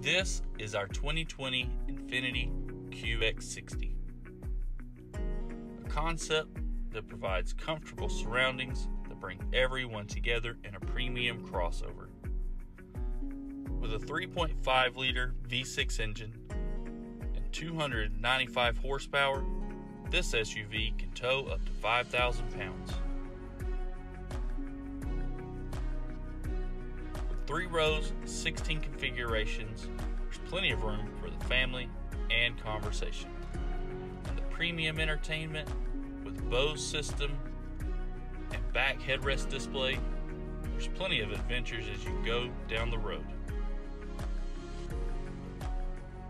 This is our 2020 Infiniti QX60. A concept that provides comfortable surroundings that bring everyone together in a premium crossover. With a 3.5 liter V6 engine and 295 horsepower, this SUV can tow up to 5,000 pounds. Three rows, 16 configurations, there's plenty of room for the family and conversation. And the premium entertainment with Bose system and back headrest display, there's plenty of adventures as you go down the road.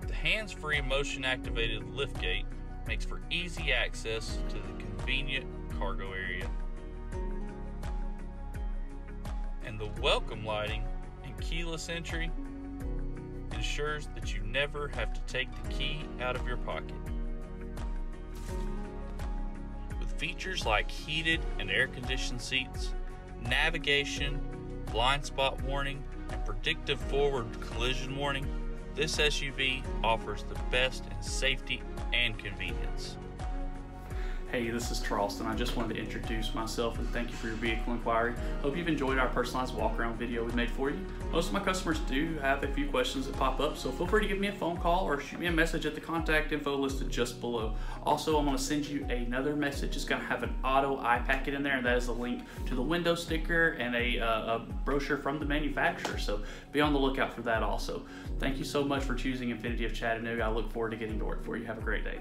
The hands-free motion activated liftgate makes for easy access to the convenient cargo area. And the welcome lighting and keyless entry ensures that you never have to take the key out of your pocket. With features like heated and air conditioned seats, navigation, blind spot warning, and predictive forward collision warning, this SUV offers the best in safety and convenience. Hey, this is Charleston. I just wanted to introduce myself and thank you for your vehicle inquiry. Hope you've enjoyed our personalized walk around video we made for you. Most of my customers do have a few questions that pop up, so feel free to give me a phone call or shoot me a message at the contact info listed just below. Also, I'm going to send you another message. It's going to have an auto iPacket in there, and that is a link to the window sticker and a, uh, a brochure from the manufacturer. So be on the lookout for that also. Thank you so much for choosing Infiniti of Chattanooga. I look forward to getting to work for you. Have a great day.